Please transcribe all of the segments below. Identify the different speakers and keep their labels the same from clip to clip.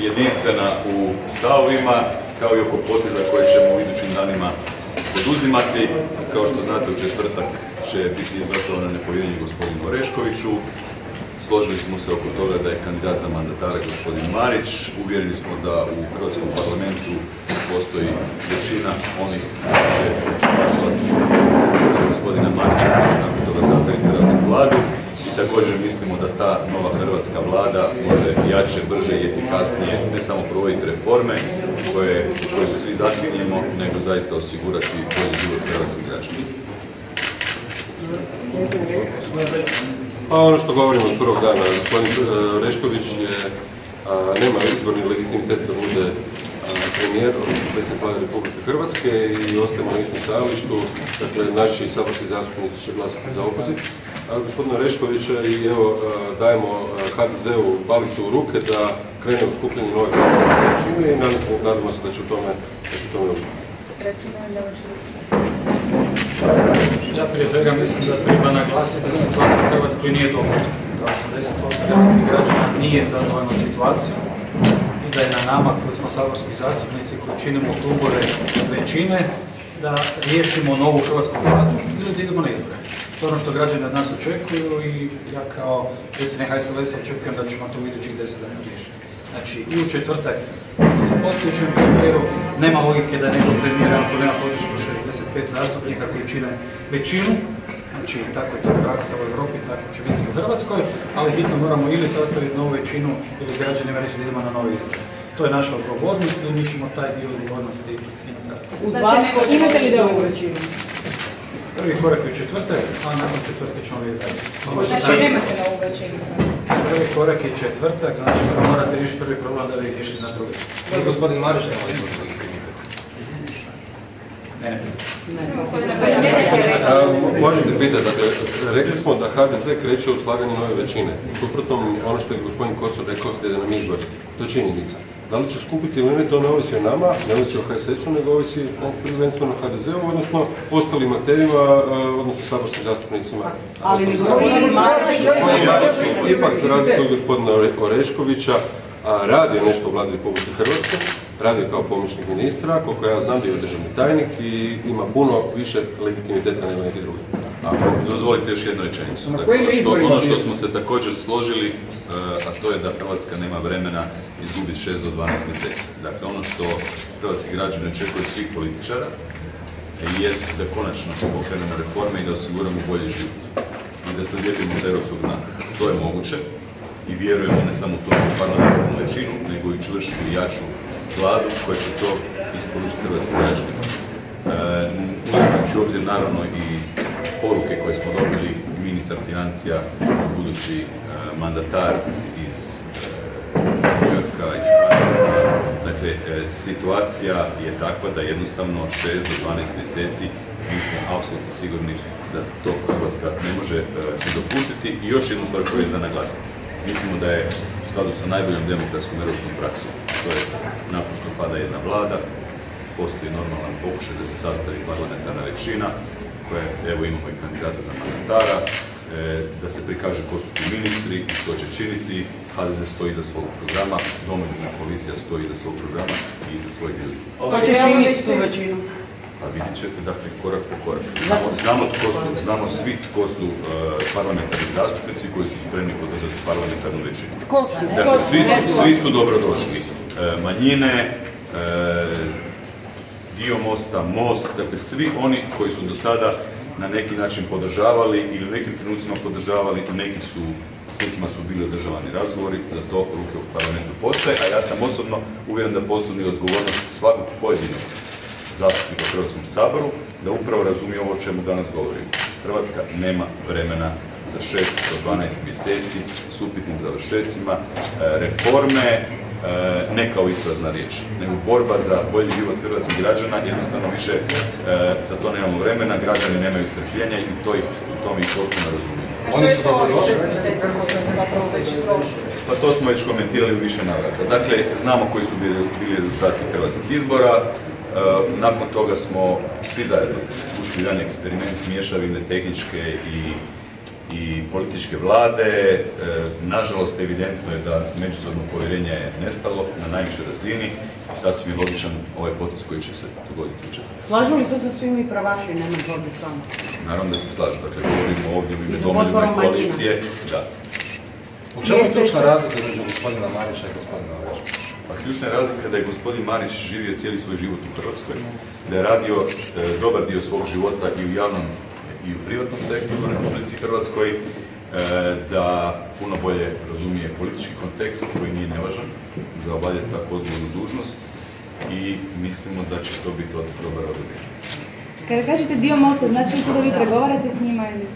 Speaker 1: jedinstvena u stavovima, kao i oko poteza koje ćemo u idućim danima poduzimati. Kao što znate, u četvrtak će biti izglasovano nepovjerenje gospodinu Oreškoviću. Složili smo se oko toga da je kandidat za mandatare gospodin Marić. Uvjereni smo da u Hrvatskom parlamentu postoji većina onih koji će glasovati gospodina Marića koji nakon toga sastaviti Hrvatsku vladu. Također mislimo da ta nova hrvatska vlada može jače, brže i efikasnije ne samo provoditi reforme koje, koje se svi zaklinjemo, nego zaista osigurati bolji život hrvatskih građana.
Speaker 2: Pa ono što govorimo od prvog dana, gospodin e, Rešković je, a, nema izborni legitimitet da bude premijer, predsjednik vlade Republike Hrvatske i ostajemo na istom stajalištu. Dakle, naši saborski zastupnici će glasati za opoziv gospodina Reškovića i evo dajemo HDZ-u balicu u ruke da krene u skupljanje nove većine i nadam se, nadamo se da će u tome, da će u tome.
Speaker 3: Ja prije svega mislim da treba naglasiti da situacija u Hrvatskoj nije dobra. Da 80% hrvatskih građana nije zadovoljna situacijom i da je na nama koji smo saborski zastupnici koji činimo klubove većine da riješimo novu hrvatsku vladu ili da idemo na izbore. To ono što građani od nas očekuju i ja kao predsjednik HSLS-a očekujem da ćemo to u idućih 10 dana riješiti. Znači i u četvrtak sa postojećem premijeru nema logike da je neko premijer ako nema podršku 65 zastupnika koji čine većinu, znači tako je to praksa u Europi, tako će biti u Hrvatskoj, ali hitno moramo ili sastaviti novu većinu ili građanima reći da idemo na nove izbore. To je naša odgovornost i mi ćemo taj dio odgovornosti i napraviti.
Speaker 4: Uz vas imate li novu većinu?
Speaker 3: Prvi korak je u četvrtak, a nakon četvrtka ćemo vidjeti
Speaker 4: Znači nemate novu većinu sad.
Speaker 3: Prvi korak je četvrtak, znači prvo morate riješiti prvi problem da bi išli na drugi.
Speaker 5: Da gospodin Marić nema izborni legitimitet.
Speaker 3: Ne,
Speaker 2: Možete pitati, dakle, rekli smo da HDZ kreće u slaganje nove većine. Suprotno ono što je gospodin Kosor rekao slijede nam izbor. To je činjenica. Da li će skupiti ili ne, to ne ovisi o nama, ne ovisi o HSS-u, nego ovisi o prvenstveno HDZ-u, odnosno ostalim akterima, a, odnosno saborskim zastupnicima.
Speaker 4: Ali gospodin Marić
Speaker 2: ipak za razliku od gospodina Ore- Oreškovića a, radio nešto u vladi Republike Hrvatske, radio kao pomoćnik ministra, koliko ja znam bio je državni tajnik i ima puno više legitimiteta nego neki drugi.
Speaker 1: Ako dozvolite još jednu rečenicu. Dakle, ono što, ono što smo se također složili, eh, a to je da Hrvatska nema vremena izgubiti 6 do 12 mjeseci. Dakle, ono što hrvatski građani očekuju od svih političara jest da konačno pokrenemo reforme i da osiguramo bolji život. I da se odjepimo sa europskog dna. To je moguće i vjerujemo ne samo u to parlamentarnu većinu, nego i čvršću i jaču vladu koja će to isporučiti hrvatskim građanima. E, uzimajući u obzir naravno i poruke koje smo dobili ministar financija, budući e, mandatar iz e, New Yorka, iz Frankfurta. Dakle, e, situacija je takva da jednostavno 6 do 12 mjeseci mi smo apsolutno sigurni da to Hrvatska ne može se dopustiti. I još jednu stvar koju je za naglasiti. Mislimo da je u skladu sa najboljom demokratskom europskom praksom. To je nakon što pada jedna vlada, postoji normalan pokušaj da se sastavi parlamentarna većina, koja, evo imamo i kandidata za mandatara, e, da se prikaže ko su ti ministri i što će činiti. HDZ stoji iza svog programa, domoljubna koalicija stoji iza svog programa i iza svojih ljudi.
Speaker 4: Ko će činiti tu većinu?
Speaker 1: Pa vidjet ćete, dakle, korak po korak. Znamo, tko su, znamo svi tko su e, parlamentarni zastupnici koji su spremni podržati parlamentarnu većinu.
Speaker 4: Tko su?
Speaker 1: Dakle, svi su, svi su dobrodošli. E, manjine, dio Mosta, Most, dakle svi oni koji su do sada na neki način podržavali ili u nekim trenucima podržavali, neki su, s nekima su bili održavani razgovori, za to ruke u parlamentu postoje, a ja sam osobno uvjeren da postoji odgovornost svakog pojedinog zastupnika u Hrvatskom saboru, da upravo razumije ovo o čemu danas govorimo. Hrvatska nema vremena za 6 do 12 mjeseci s upitnim završecima, e, reforme, ne kao isprazna riječ, nego borba za bolji život hrvatskih građana, jednostavno više e, za to nemamo vremena, građani nemaju strpljenja i to ih, u tom ih potpuno razumiju.
Speaker 5: Oni su
Speaker 4: prošli?
Speaker 1: Pa to smo već komentirali u više navrata. Dakle, znamo koji su bili, rezultati hrvatskih izbora, e, nakon toga smo svi zajedno ušli u jedan eksperiment mješavine tehničke i i političke vlade. E, nažalost, evidentno je da međusobno povjerenje je nestalo na najvišoj razini i sasvim je logičan ovaj potez koji će se dogoditi u četvrtak.
Speaker 4: Slažu li se sa svim i pravaši, nema ovdje samo.
Speaker 1: Naravno da se slažu, dakle govorimo ovdje u ime domoljubne koalicije. Da.
Speaker 5: U čemu je ključna razlika između gospodina Marića i gospodina Oreškovića?
Speaker 1: Pa ključna je razlika da je gospodin Marić živio cijeli svoj život u Hrvatskoj, da je radio e, dobar dio svog života i u javnom i u privatnom sektoru u Republici Hrvatskoj, e, da puno bolje razumije politički kontekst koji nije nevažan za obavljati takvu odgovornu dužnost i mislimo da će to biti od dobar odabir.
Speaker 6: Kada kažete dio mosta, znači da vi pregovarate s njima ili?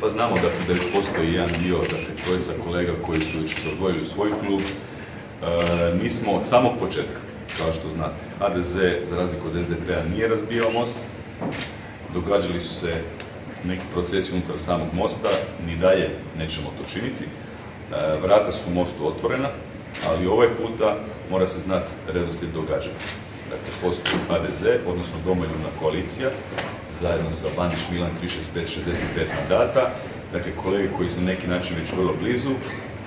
Speaker 1: Pa znamo dakle, da još postoji jedan dio, dakle, trojica kolega koji su već se odvojili u svoj klub. E, mi smo od samog početka, kao što znate, HDZ, za razliku od SDP-a, nije razbijao most. Događali su se neki procesi unutar samog mosta, ni dalje nećemo to činiti. E, vrata su mostu otvorena, ali ovaj puta mora se znati redoslijed događanja. Dakle, postoji HDZ, odnosno domoljubna koalicija, zajedno sa Bandić Milan 365 65 mandata, dakle kolege koji su na neki način već vrlo blizu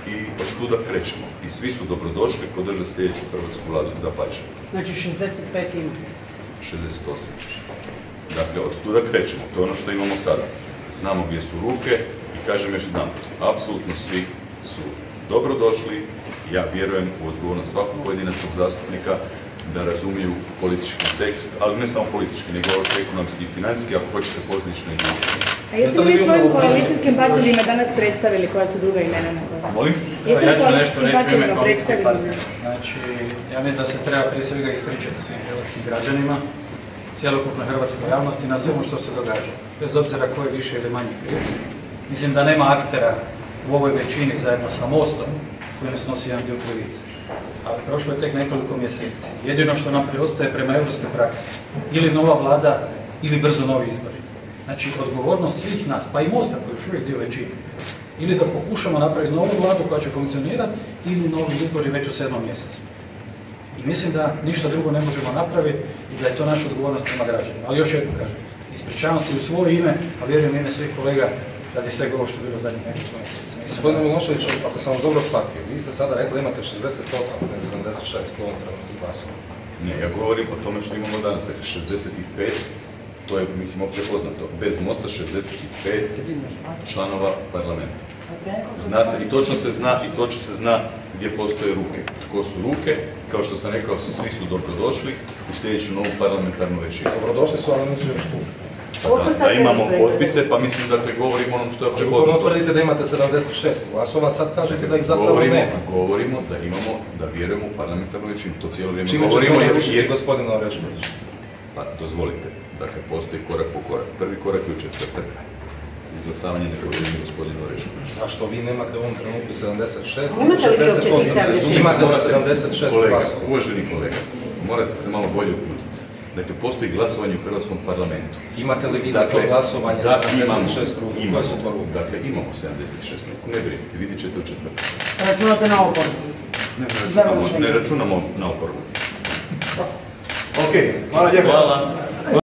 Speaker 1: i od tuda krećemo. I svi su dobrodošli podržati sljedeću hrvatsku vladu, da pače,
Speaker 4: Znači 65 ima.
Speaker 1: 68. Dakle, od tuda krećemo, to je ono što imamo sada. Znamo gdje su ruke i kažem još jedan apsolutno svi su dobrodošli. Ja vjerujem u odgovornost svakog pojedinačnog zastupnika da razumiju politički kontekst, ali ne samo politički, nego ekonomski i financijski, ako hoćete poznično i drugo.
Speaker 6: A jeste li vi svojim koalicijskim partnerima danas predstavili koja su druga imena na toga?
Speaker 1: Molim?
Speaker 6: Jeste
Speaker 3: Ja
Speaker 6: li
Speaker 3: ću nešto
Speaker 6: koalicijskim
Speaker 3: reći u ime
Speaker 6: partnerima predstavili?
Speaker 3: Znači, ja mislim da se treba prije svega ispričati svim hrvatskim građanima, cjelokupnoj hrvatskoj javnosti na svemu što se događa, bez obzira ko je više ili manje kriv. Mislim da nema aktera u ovoj većini zajedno sa Mostom koji ne snosi jedan dio krivice. Ali prošlo je tek nekoliko mjeseci. Jedino što nam preostaje prema europskoj praksi, ili nova vlada, ili brzo novi izbori. Znači, odgovornost svih nas, pa i Mosta koji još uvijek dio većine, ili da pokušamo napraviti novu vladu koja će funkcionirati, ili novi izbori već u sedmom mjesecu. I mislim da ništa drugo ne možemo napraviti i da je to naša odgovornost prema građanima. Ali još jednom kažem, ispričavam se u svoje ime, a vjerujem u ime svih kolega radi svega ovo što je bilo zadnjih nekoliko da-
Speaker 5: Gospodine Milošević, ako sam vas dobro shvatio, vi ste sada rekli da imate 68, ne 76 u ovom trenutku glasova.
Speaker 1: Ne, ja govorim o tome što imamo danas, dakle 65, to je, mislim, opće poznato, bez mosta 65 članova parlamenta. Zna se, i točno se zna, i točno se zna gdje postoje ruke. Tko su ruke, kao što sam rekao, svi su dobrodošli u sljedeću novu parlamentarnu većinu.
Speaker 5: Dobrodošli su, ali nisu još tu.
Speaker 4: Koliko
Speaker 1: Da, imamo potpise, pa mislim da te govorimo onom što je opće poznato.
Speaker 5: tvrdite da imate 76 glasova, sad kažete da ih zapravo
Speaker 1: Govorimo,
Speaker 5: nema.
Speaker 1: govorimo da imamo, da vjerujemo u parlamentarnu većinu. To cijelo vrijeme
Speaker 5: Čime
Speaker 1: govorimo
Speaker 5: ćete
Speaker 1: jer,
Speaker 5: gospodina Oreškovića?
Speaker 1: Pa dozvolite, dakle postoji korak po korak. Prvi korak je u četvrtak, izglasavanje nepovjerenja gospodinu Oreškoviću.
Speaker 5: Zašto vi nemate u ovom trenutku 76?
Speaker 4: Imate li vi uopće tih 76?
Speaker 5: Imate li
Speaker 1: Morate-
Speaker 5: 76
Speaker 1: Kolega,
Speaker 5: glasova?
Speaker 1: uvaženi kolega, morate se malo bolje uputiti. Dakle, postoji glasovanje u Hrvatskom parlamentu.
Speaker 5: Imate li vi za to
Speaker 1: Dakle,
Speaker 5: glasovanje
Speaker 1: da, imamo,
Speaker 5: 76 ruku?
Speaker 1: imamo,
Speaker 5: Koje su to ruke?
Speaker 1: dakle, imamo 76 ruku, ne brinite, vidjet ćete u četvrtak.
Speaker 4: Računate na oporbu.
Speaker 1: Ne računamo, ne računamo na oporbu.
Speaker 7: Ok, hvala lijepo.
Speaker 1: Hvala.